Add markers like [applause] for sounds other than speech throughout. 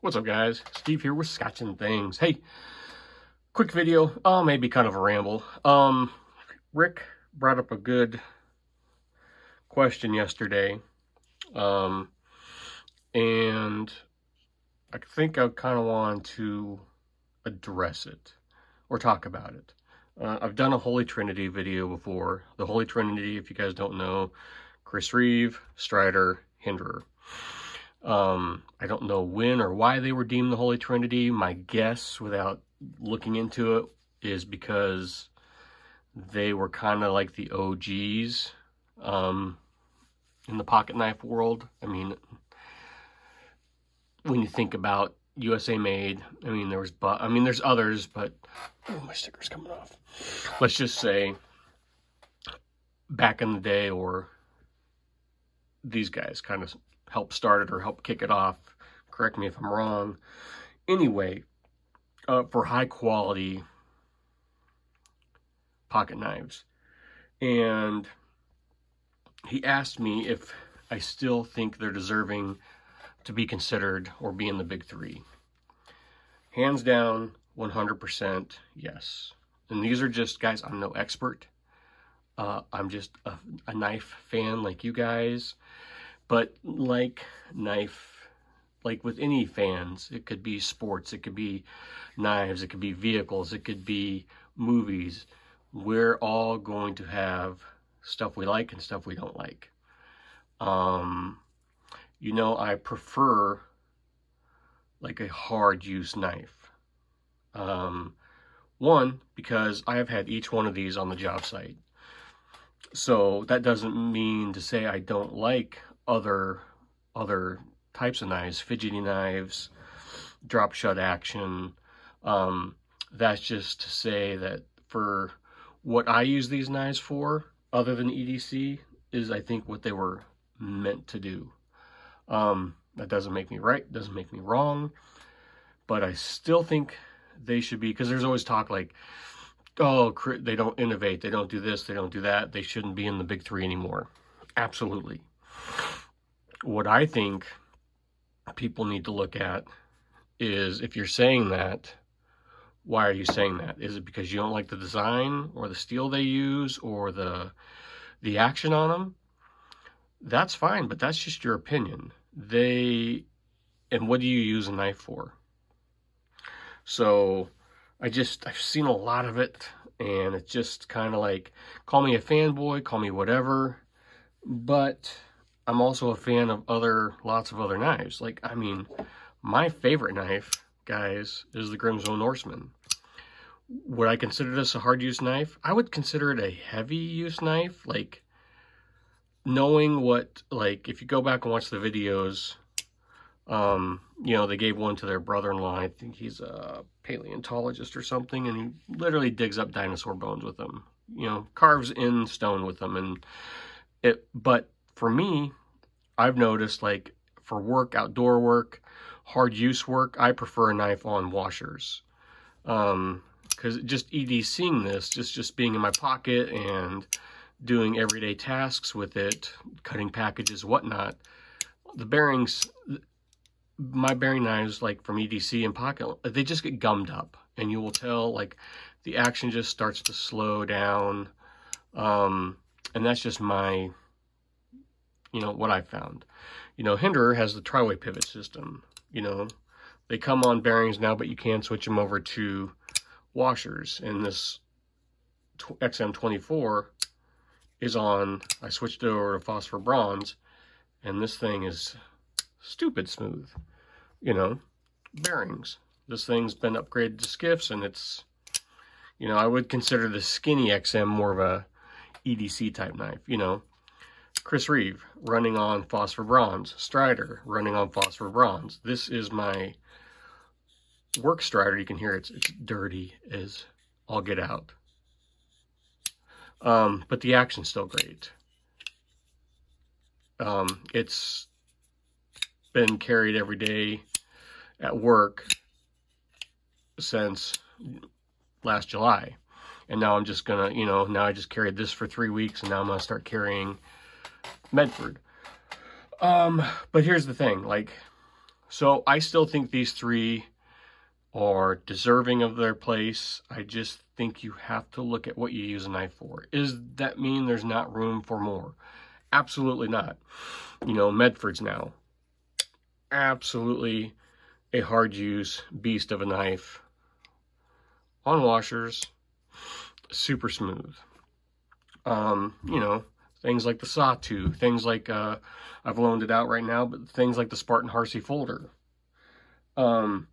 What's up, guys? Steve here with Scotch and Things. Hey, quick video. Oh, maybe kind of a ramble. Um, Rick brought up a good question yesterday. Um, and I think I kind of want to address it or talk about it. Uh, I've done a Holy Trinity video before. The Holy Trinity, if you guys don't know, Chris Reeve, Strider, Hinderer. Um, I don't know when or why they were deemed the Holy Trinity. My guess, without looking into it, is because they were kind of like the OGs um, in the pocket knife world. I mean, when you think about USA made, I mean, there was, but I mean, there's others, but oh, my sticker's coming off. Let's just say back in the day, or these guys kind of help start it or help kick it off. Correct me if I'm wrong. Anyway, uh, for high quality pocket knives. And he asked me if I still think they're deserving to be considered or be in the big three. Hands down, 100% yes. And these are just, guys, I'm no expert. Uh, I'm just a, a knife fan like you guys. But like knife, like with any fans, it could be sports, it could be knives, it could be vehicles, it could be movies. We're all going to have stuff we like and stuff we don't like. Um, you know, I prefer like a hard use knife. Um, one, because I have had each one of these on the job site. So that doesn't mean to say I don't like other other types of knives, fidgety knives, drop shut action. Um, that's just to say that for what I use these knives for, other than EDC, is I think what they were meant to do. Um, that doesn't make me right, doesn't make me wrong, but I still think they should be, because there's always talk like, oh, they don't innovate, they don't do this, they don't do that, they shouldn't be in the big three anymore. Absolutely what I think people need to look at is if you're saying that, why are you saying that? Is it because you don't like the design or the steel they use or the the action on them? That's fine, but that's just your opinion. They and what do you use a knife for? So I just I've seen a lot of it and it's just kind of like call me a fanboy, call me whatever, but I'm also a fan of other, lots of other knives. Like, I mean, my favorite knife, guys, is the Grimsmo Norseman. Would I consider this a hard use knife? I would consider it a heavy use knife. Like, knowing what, like, if you go back and watch the videos, um, you know, they gave one to their brother-in-law. I think he's a paleontologist or something, and he literally digs up dinosaur bones with them. You know, carves in stone with them, and it. But for me, I've noticed like for work, outdoor work, hard use work, I prefer a knife on washers. Um, cause just EDCing this, just, just being in my pocket and doing everyday tasks with it, cutting packages, whatnot, the bearings, my bearing knives, like from EDC and pocket, they just get gummed up and you will tell like the action just starts to slow down. Um, and that's just my you know, what I found. You know, Hinderer has the tri-way pivot system. You know, they come on bearings now, but you can switch them over to washers. And this XM24 is on, I switched it over to phosphor bronze, and this thing is stupid smooth. You know, bearings. This thing's been upgraded to skiffs, and it's, you know, I would consider the skinny XM more of a EDC type knife, you know. Chris Reeve running on phosphor bronze. Strider running on phosphor bronze. This is my work strider. You can hear it's, it's dirty as all get out. Um, but the action's still great. Um, it's been carried every day at work since last July. And now I'm just gonna, you know, now I just carried this for three weeks and now I'm gonna start carrying Medford. Um, but here's the thing, like, So I still think these three are deserving of their place. I just think you have to look at what you use a knife for. Is that mean there's not room for more? Absolutely not. You know, Medford's now absolutely a hard use beast of a knife on washers, super smooth. Um, you know, things like the Sawtooth, things like, uh, I've loaned it out right now, but things like the Spartan Harsey folder. Um,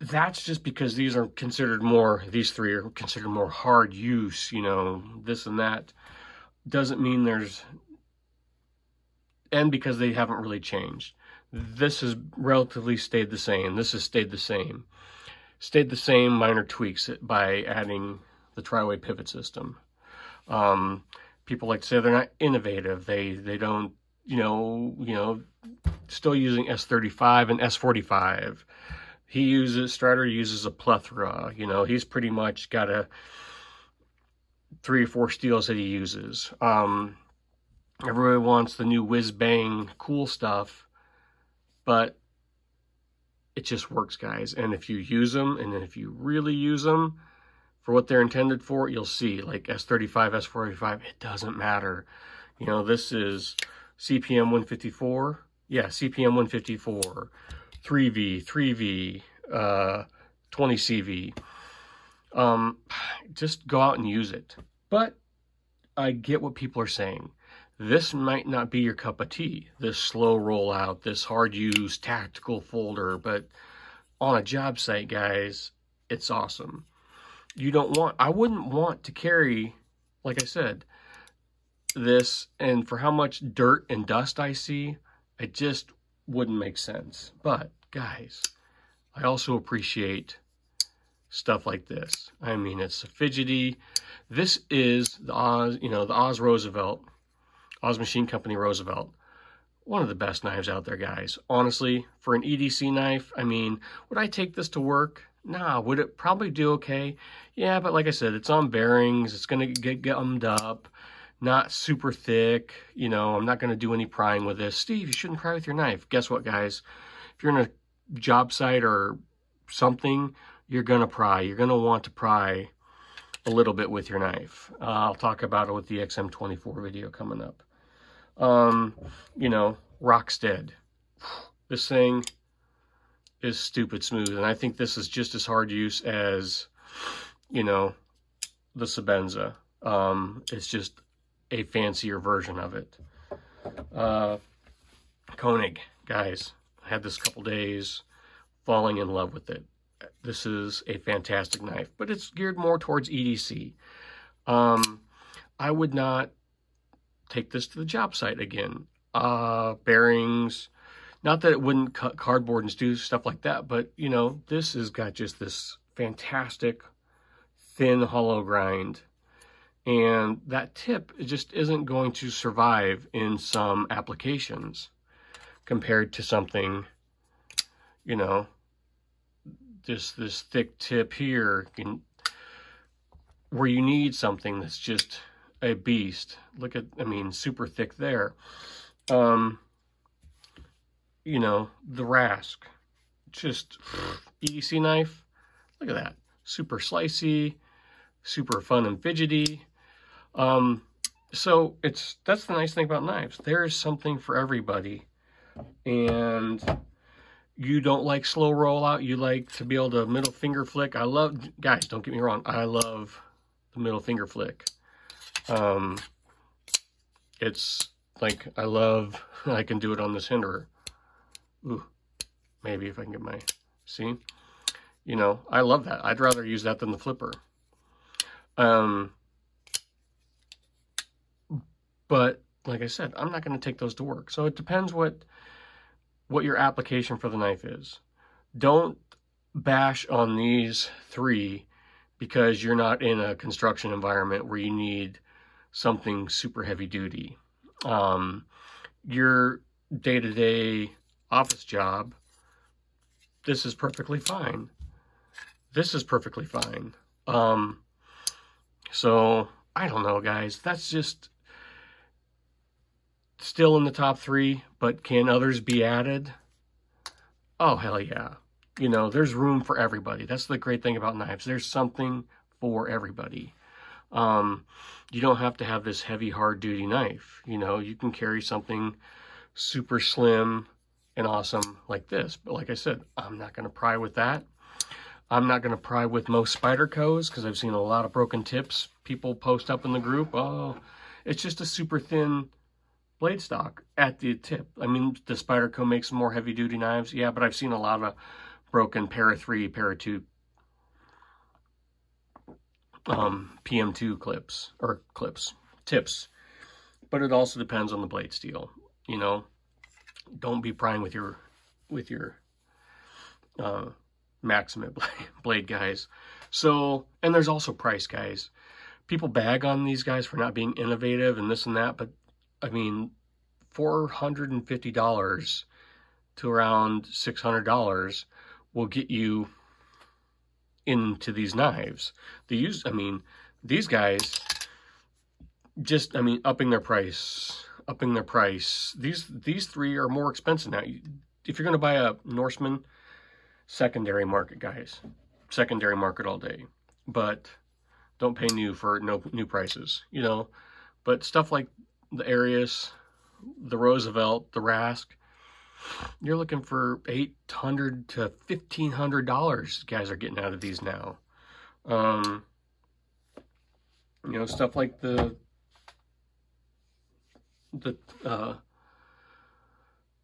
that's just because these are considered more, these three are considered more hard use, you know, this and that. Doesn't mean there's, and because they haven't really changed. This has relatively stayed the same. This has stayed the same. Stayed the same, minor tweaks by adding the tri-way pivot system. Um, people like to say they're not innovative. They they don't, you know, you know, still using S35 and S45. He uses Strider uses a plethora. You know, he's pretty much got a three or four steels that he uses. Um, everybody wants the new whiz bang cool stuff but it just works, guys. And if you use them, and if you really use them for what they're intended for, you'll see, like S35, S45, it doesn't matter. You know, this is CPM 154. Yeah, CPM 154, 3V, 3V, uh, 20CV. Um, just go out and use it. But I get what people are saying this might not be your cup of tea, this slow rollout, this hard use tactical folder, but on a job site, guys, it's awesome. You don't want, I wouldn't want to carry, like I said, this, and for how much dirt and dust I see, it just wouldn't make sense. But, guys, I also appreciate stuff like this. I mean, it's fidgety. This is the Oz, you know, the Oz Roosevelt Oz Machine Company Roosevelt. One of the best knives out there, guys. Honestly, for an EDC knife, I mean, would I take this to work? Nah, would it probably do okay? Yeah, but like I said, it's on bearings. It's going to get gummed up. Not super thick. You know, I'm not going to do any prying with this. Steve, you shouldn't pry with your knife. Guess what, guys? If you're in a job site or something, you're going to pry. You're going to want to pry a little bit with your knife. Uh, I'll talk about it with the XM24 video coming up um, you know, Rockstead. [sighs] This thing is stupid smooth, and I think this is just as hard use as, you know, the Sebenza. Um, it's just a fancier version of it. Uh, Koenig, guys, I had this couple days falling in love with it. This is a fantastic knife, but it's geared more towards EDC. Um, I would not take this to the job site again. Uh, bearings, not that it wouldn't cut cardboard and do stuff like that, but you know, this has got just this fantastic thin hollow grind. And that tip just isn't going to survive in some applications compared to something, you know, just this thick tip here can, where you need something that's just a beast. Look at, I mean, super thick there. Um, you know, the Rask, just EDC knife. Look at that. Super slicey, super fun and fidgety. Um, so it's, that's the nice thing about knives. There is something for everybody. And you don't like slow rollout. You like to be able to middle finger flick. I love, guys, don't get me wrong. I love the middle finger flick. Um, it's like, I love, [laughs] I can do it on this hinderer. Ooh, maybe if I can get my, see? You know, I love that. I'd rather use that than the flipper. Um, but like I said, I'm not going to take those to work. So it depends what what your application for the knife is. Don't bash on these three because you're not in a construction environment where you need something super heavy duty. Um, your day-to-day -day office job, this is perfectly fine. This is perfectly fine. Um, so, I don't know, guys. That's just still in the top three, but can others be added? Oh, hell yeah. You know, there's room for everybody. That's the great thing about knives. There's something for everybody. Um, you don't have to have this heavy, hard duty knife. You know, you can carry something super slim and awesome like this. But like I said, I'm not going to pry with that. I'm not going to pry with most Spydercos because I've seen a lot of broken tips. People post up in the group, oh, it's just a super thin blade stock at the tip. I mean, the Spyderco makes more heavy duty knives. Yeah, but I've seen a lot of broken para 3, para 2 um, PM2 clips or clips, tips. But it also depends on the blade steel. You know, don't be prying with your with your uh, Maxamet [laughs] blade guys. So, and there's also price guys. People bag on these guys for not being innovative and this and that, but I mean, $450 to around $600 will get you into these knives. The use, I mean, these guys just, I mean, upping their price, upping their price. These these three are more expensive now. If you're going to buy a Norseman, secondary market, guys. Secondary market all day. But don't pay new for no new prices, you know. But stuff like the Arius, the Roosevelt, the Rask, you're looking for eight hundred to fifteen hundred dollars. Guys are getting out of these now. Um, you know, stuff like the the uh,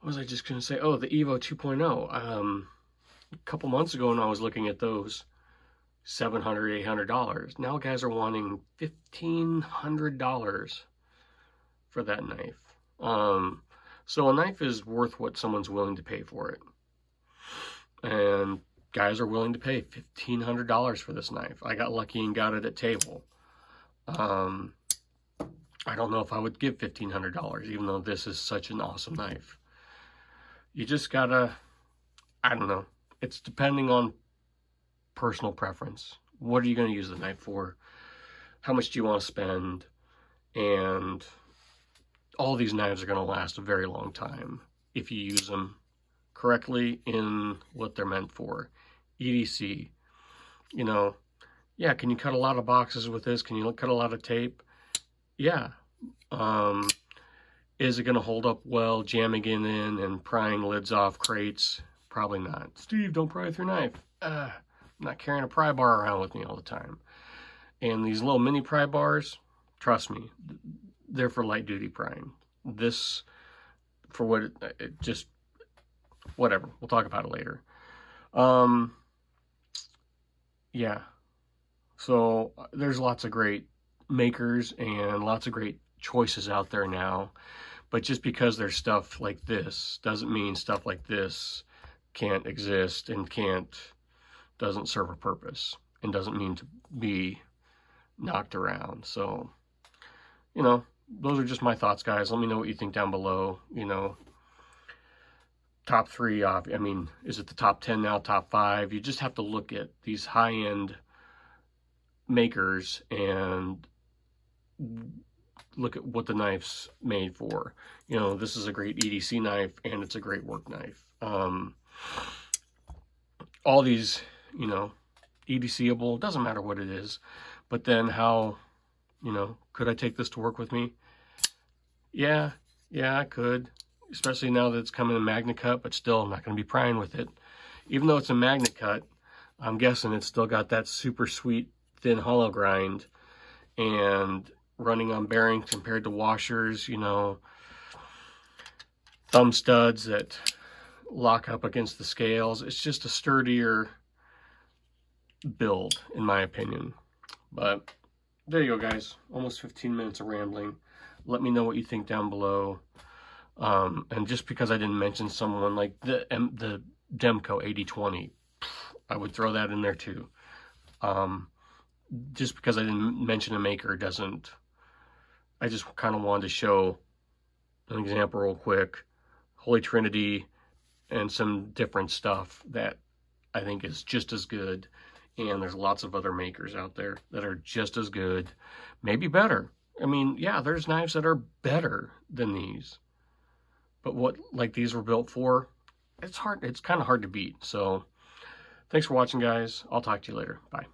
what was I just gonna say? Oh, the Evo 2.0. Um, a couple months ago, when I was looking at those, seven hundred, eight hundred dollars. Now guys are wanting fifteen hundred dollars for that knife. Um, so a knife is worth what someone's willing to pay for it. And guys are willing to pay $1,500 for this knife. I got lucky and got it at table. Um, I don't know if I would give $1,500, even though this is such an awesome knife. You just gotta, I don't know. It's depending on personal preference. What are you going to use the knife for? How much do you want to spend? And all these knives are going to last a very long time if you use them correctly in what they're meant for. EDC, you know, yeah, can you cut a lot of boxes with this? Can you cut a lot of tape? Yeah. Um, is it going to hold up well, jamming it in and prying lids off crates? Probably not. Steve, don't pry with your knife. Uh, I'm not carrying a pry bar around with me all the time. And these little mini pry bars, trust me, they're for light duty prying. This, for what it, it just, whatever. We'll talk about it later. Um, yeah. So there's lots of great makers and lots of great choices out there now. But just because there's stuff like this doesn't mean stuff like this can't exist and can't, doesn't serve a purpose and doesn't mean to be knocked around. So, you know, those are just my thoughts, guys. Let me know what you think down below. You know, top three, I mean, is it the top 10 now, top five? You just have to look at these high-end makers and look at what the knife's made for. You know, this is a great EDC knife and it's a great work knife. Um, all these, you know, EDCable, doesn't matter what it is, but then how, you know, could I take this to work with me? Yeah, yeah, I could, especially now that it's coming in MagnaCut, but still I'm not going to be prying with it. Even though it's a MagnaCut, I'm guessing it's still got that super sweet thin hollow grind and running on bearings compared to washers, you know, thumb studs that lock up against the scales. It's just a sturdier build, in my opinion. But there you go, guys. Almost 15 minutes of rambling. Let me know what you think down below. Um, and just because I didn't mention someone like the the Demko AD20, I would throw that in there too. Um, just because I didn't mention a maker doesn't, I just kind of wanted to show an example real quick. Holy Trinity and some different stuff that I think is just as good. And there's lots of other makers out there that are just as good, maybe better. I mean, yeah, there's knives that are better than these. But what, like these were built for, it's hard. It's kind of hard to beat. So thanks for watching, guys. I'll talk to you later. Bye.